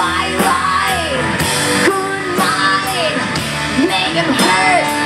my life. Good morning, make him hurt.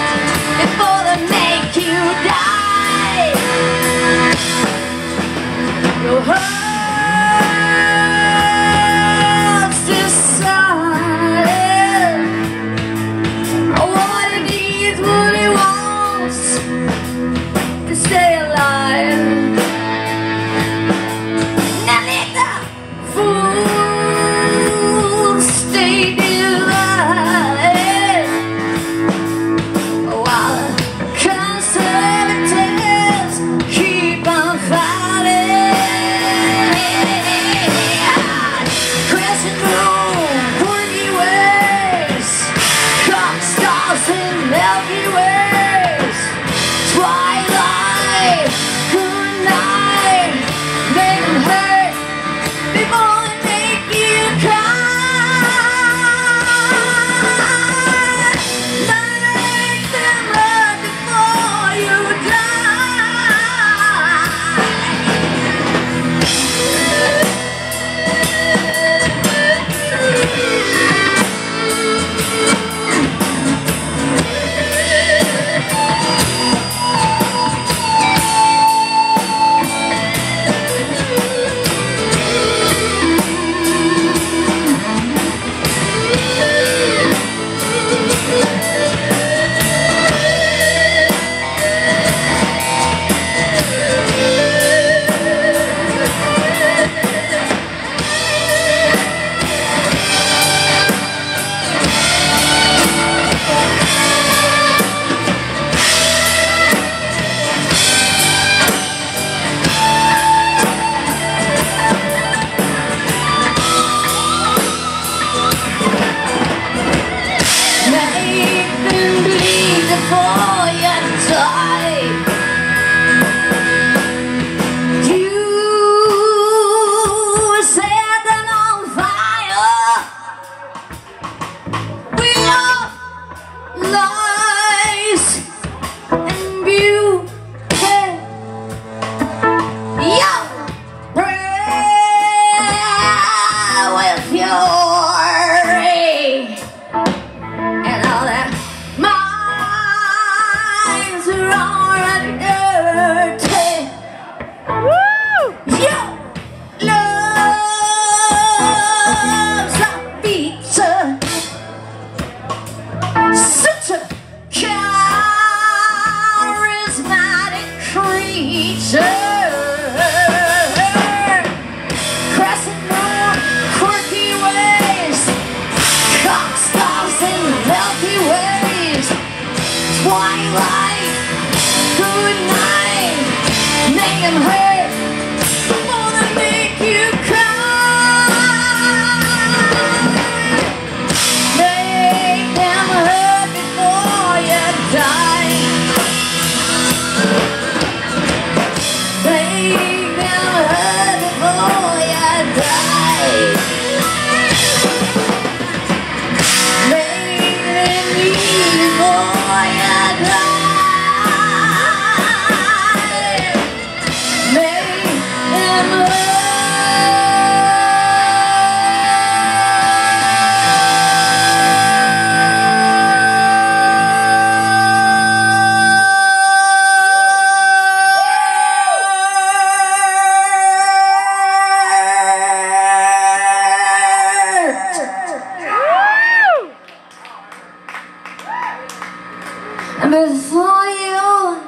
Before you,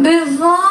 before